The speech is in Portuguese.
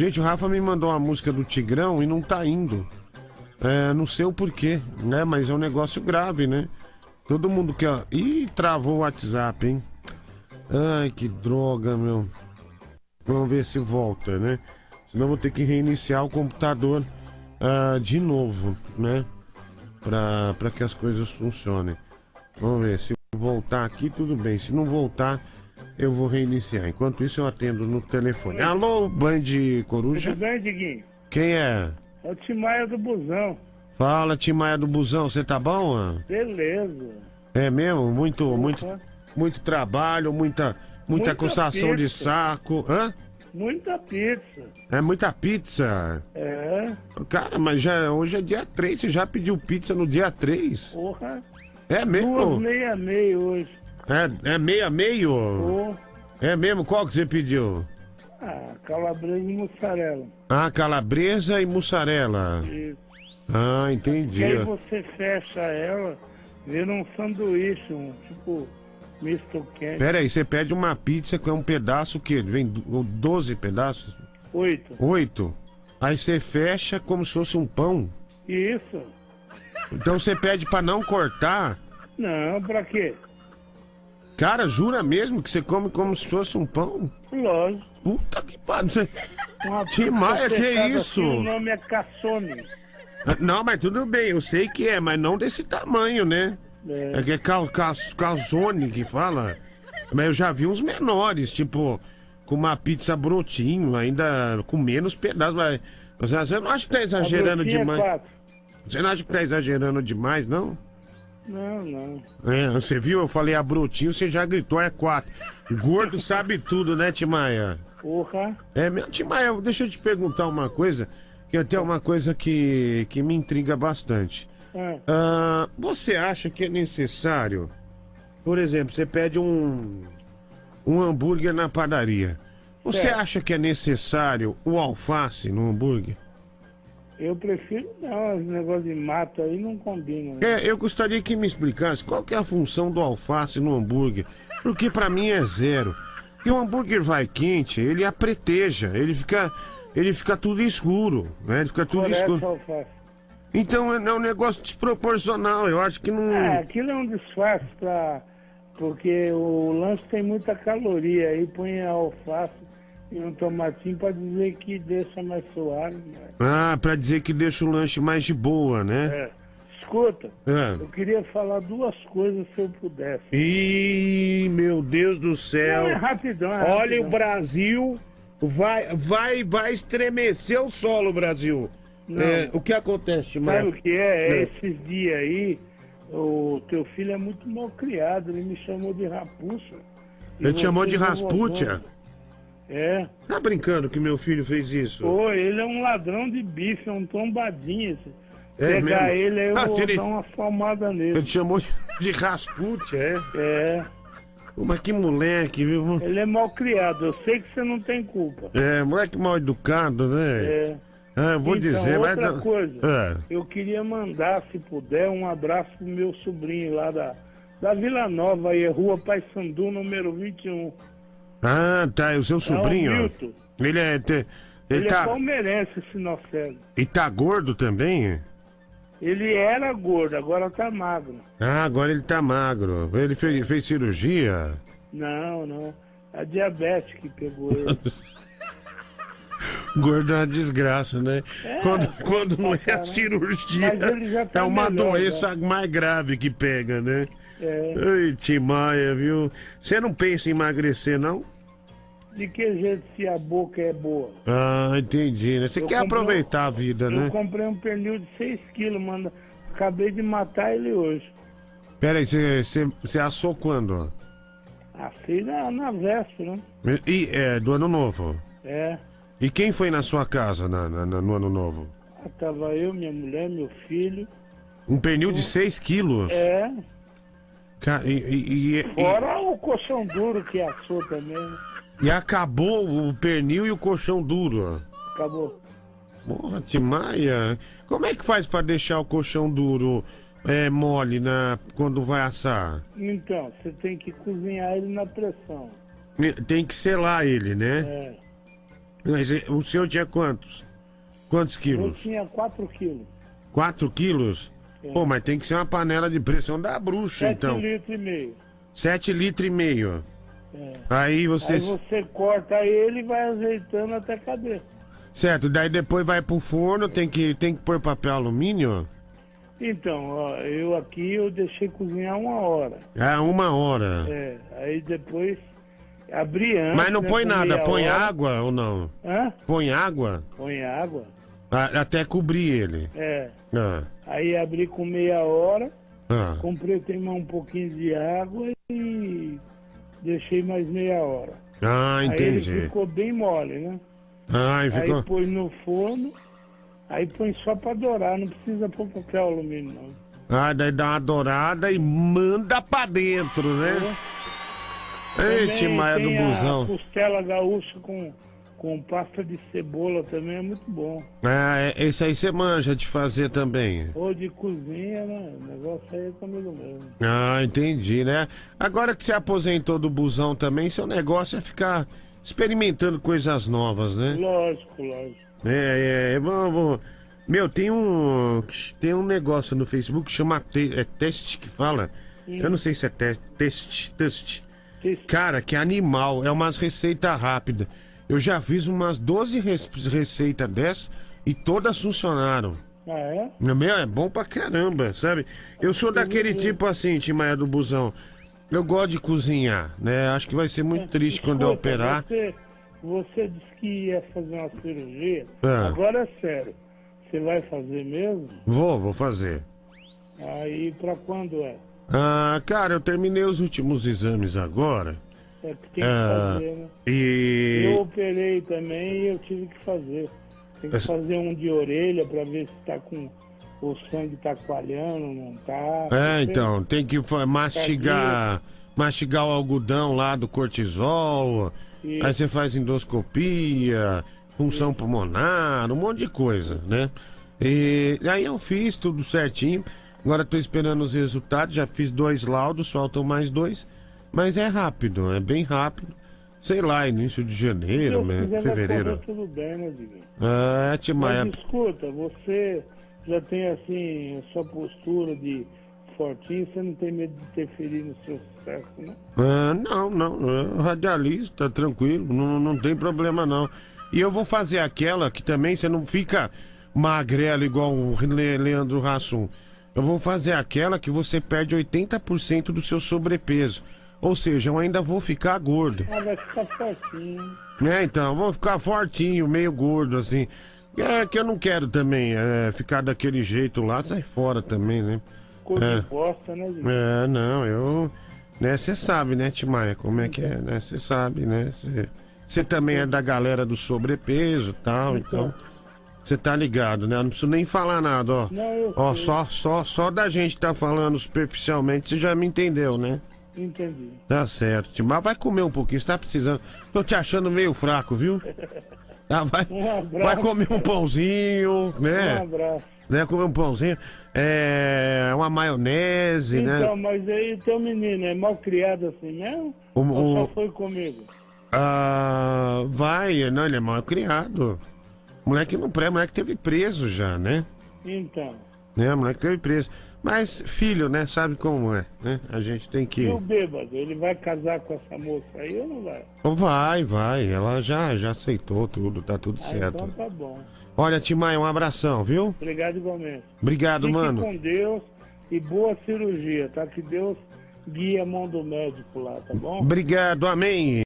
Gente, o Rafa me mandou uma música do Tigrão e não tá indo. É, não sei o porquê, né? Mas é um negócio grave, né? Todo mundo quer. Ih, travou o WhatsApp, hein? Ai, que droga, meu. Vamos ver se volta, né? Senão vou ter que reiniciar o computador uh, de novo, né? Pra, pra que as coisas funcionem. Vamos ver, se voltar aqui, tudo bem. Se não voltar, eu vou reiniciar. Enquanto isso, eu atendo no telefone. Alô, Band Coruja? Tudo bem, Diguinho? Quem é? É o Timaia do Busão. Fala, Timaia do Busão, você tá bom? Beleza. É mesmo? Muito, muito, muito trabalho, muita, muita, Muita coçação de saco. Hã? Muita pizza. É muita pizza. É, Cara, mas já, hoje é dia 3, você já pediu pizza no dia 3? porra. É Duas mesmo? meia meia hoje. É, é meio a meio? Pô, É mesmo? Qual que você pediu? ah, calabresa e mussarela. Ah, calabresa e mussarela. Isso. Ah, E entendi. aí você fecha ela, vira um sanduíche, um tipo misto quente. Pera aí, você pede uma pizza com um pedaço que vem do- 12 pedaços? Oito. Oito. Aí você fecha como se fosse um pão. Isso. Então você pede pra não cortar. Não, pra quê? Cara, jura mesmo que você come como se fosse um pão? Lógico. Puta que pariu. Tim Maia, que fechada isso? assim, o nome é cassone. Não, mas tudo bem, eu sei que é, mas não desse tamanho, né? É. É que é cal, cal, calzone que fala. Mas eu já vi uns menores, tipo, com uma pizza brotinho, ainda com menos pedaços. Mas você, não acha que tá exagerando é demais? quatro. Você não acha que tá exagerando demais, não? Não, não. É, você viu? Eu falei a brotinho, você já gritou, é quatro. Gordo sabe tudo, né, Timaia? Porra. É, Timaia, deixa eu te perguntar uma coisa, que até é uma coisa que, que me intriga bastante. Ah, Ah, você acha que é necessário, por exemplo, você pede um, um hambúrguer na padaria. Você Certo. acha que é necessário o alface no hambúrguer? Eu prefiro não, esse negócio de mato aí não combina. né? É, eu gostaria que me explicasse qual que é a função do alface no hambúrguer, porque pra mim é zero. E o hambúrguer vai quente, ele apreteja, ele fica, ele fica tudo escuro, né? Ele fica tudo Por escuro. alface. Então é é um negócio desproporcional, eu acho que não... É, aquilo é um disfarce pra. Porque o lanche tem muita caloria, aí põe a alface e um tomatinho pra dizer que deixa mais suave. Né? Ah, pra dizer que deixa o lanche mais de boa, né? É. Escuta, É. eu queria falar duas coisas se eu pudesse. Ih, meu Deus do céu. Não, é rapidão, é Olha rapidão. o Brasil. Vai, vai, vai estremecer o solo, Brasil. É, o que acontece, Sabe Maio? o que é? É. Esses dias aí, o teu filho é muito mal criado, ele me chamou de rapuça. Ele te chamou de Rasputia? É. Tá brincando que meu filho fez isso? Pô, ele é um ladrão de bife, é um tombadinho. Se É pegar mesmo? ele, aí eu Ah, vou ele- dar uma palmada Ele nele. te chamou de, Rasputia, é? É. Mas que moleque, viu? Ele é mal criado, eu sei que você não tem culpa. É, moleque mal educado, né? É. Ah, vou então, dizer, outra dar- coisa, É. eu queria mandar, se puder, um abraço pro meu sobrinho lá da, da Vila Nova, aí, Rua Paissandu, número 21. Ah, tá, é o seu sobrinho. ó. Milton. ele é. te- ele, Ele é tá. palmeirense, esse Sinocelo. E tá gordo também? Ele era gordo, agora tá magro. Ah, agora ele tá magro. Ele fez, fez cirurgia? Não, não. A diabetes que pegou ele. Gordo é uma desgraça, né? É, quando quando não é a cirurgia, tá é uma melhor, doença mais grave que pega, né? É. Ai, Timaia, viu? Você não pensa em emagrecer, não? De que jeito se a boca é boa? Ah, entendi, né? Você Eu quer comprei um- aproveitar a vida, Eu né? comprei um pernil de 6 quilos, mano. Acabei de matar ele hoje. Pera aí, você- assou quando? Assim na, na véspera, né? E, é, do ano novo. É. E quem foi na sua casa na- na- no ano novo? Ah, Tava eu, minha mulher, meu filho. Um pernil de 6 quilos? É. Ca- E, e- e- Fora o colchão duro que assou também, e acabou o pernil e o colchão duro. Acabou. Porra, Timaia. Como é que faz pra deixar o colchão duro é, mole na, quando vai assar? Então, você tem que cozinhar ele na pressão. Tem que selar ele, né? É. Mas o senhor tinha quantos? Quantos Eu quilos? tinha 4 quilos. 4 quilos? Pô, mas tem que ser uma panela de pressão da bruxa, 7 então. litros e meio. 7 litros e meio. É. Aí você. Aí você corta ele e vai ajeitando até caber. Certo, daí depois vai pro forno, tem que, tem que pôr papel alumínio? Então, ó, eu aqui eu deixei cozinhar uma hora. Ah, uma hora. É, aí depois abri antes. Mas não né, põe nada, põe hora. água ou não? Hã? Põe água? Põe água. Ah, até cobrir ele. É. Ah, Aí abri com meia hora, ah. completei mais um pouquinho de água e deixei mais meia hora. Ah, Aí entendi. ele ficou bem mole, né? Ah, e ficou. Aí põe no forno, aí põe só pra dourar, não precisa pôr papel alumínio não. Ah, daí dá uma dourada e manda pra dentro, né? Eita, Também Maia do tem a busão. costela gaúcha com, com pasta de cebola também é muito bom. Ah, é- esse aí você manja de fazer também. Ou de cozinha, né? O negócio aí é comigo mesmo. Ah, entendi, né? Agora que você aposentou do busão também, seu negócio é ficar experimentando coisas novas, né? Lógico, lógico. É, é, vamos, vamos. Meu, tem um tem um negócio no Facebook que chama te, é teste que fala. Eu não sei se é te, teste, teste. Esse- Cara, que animal, é umas receitas rápidas. Eu já fiz umas 12 res- receitas dessas e todas funcionaram. Ah, é? Meu, é bom pra caramba, sabe? Eu sou daquele tipo assim, Timaia do Busão. Eu gosto de cozinhar, né? Acho que vai ser muito triste quando eu operar. Você, você disse que ia fazer uma cirurgia. Ah. Agora é sério. Você vai fazer mesmo? Vou, vou fazer. Aí pra quando é? Ah, cara, eu terminei os últimos exames agora. É que tem que Ah, fazer, né? E. Eu operei também e eu tive que fazer. Tem que Essa- fazer um de orelha pra ver se tá com. O sangue tá coalhando, não tá. É, então, tem que mastigar. Mastigar o algodão lá do cortisol. Isso. Aí você faz endoscopia, função pulmonar, um monte de coisa, né? E aí eu fiz tudo certinho. Agora tô esperando os resultados. Já fiz dois laudos, faltam mais dois. Mas é rápido, é bem rápido. Sei lá, início de janeiro, né? fevereiro. tudo bem, né, Diguinho? Ah, Timaya. Mas escuta, você já tem assim, a sua postura de fortinho, você não tem medo de interferir no seu sucesso, né? Ah, não, não, é radialista, tranquilo, não, não tem problema não. E eu vou fazer aquela que também você não fica magrelo igual o Le- Leandro Hassum. Eu vou fazer aquela que você perde 80% do seu sobrepeso. Ou seja, eu ainda vou ficar gordo. Ah, vai ficar fortinho. É, então, eu vou ficar fortinho, meio gordo, assim. É que eu não quero também é, ficar daquele jeito lá, sai fora também, né? Coisa É. de bosta, né, Diguinho? É, não, eu. Né, você sabe, né, Timaya, como é que é, né? Você sabe, né? Você também é da galera do sobrepeso e tal, então. Você tá ligado, né? Eu Não preciso nem falar nada, ó. Não, eu Ó, sei. só, só, só da gente tá falando superficialmente, você já me entendeu, né? Entendi. Tá certo, Timaya. Vai comer um pouquinho, você tá precisando. Tô te achando meio fraco, viu? Ah, vai, Um vai comer um pãozinho, Um né? abraço. né? Comer um pãozinho, é, uma maionese, né? Então, mas aí teu menino é mal criado assim mesmo? O- Ou o- só foi comigo? Ah, vai, não, ele é mal criado. Moleque não pré, moleque teve preso já, né? Então. Né, moleque teve preso. Mas filho, né, sabe como é, né? A gente tem que. E o bêbado, ele vai casar com essa moça aí ou não vai? Vai, vai, ela já, já aceitou tudo, tá tudo Ah, certo. então tá bom. Olha, Timaya, um abração, viu? Obrigado igualmente. Obrigado, Fique mano. com Deus e boa cirurgia, tá? Que Deus guie a mão do médico lá, tá bom? Obrigado, amém.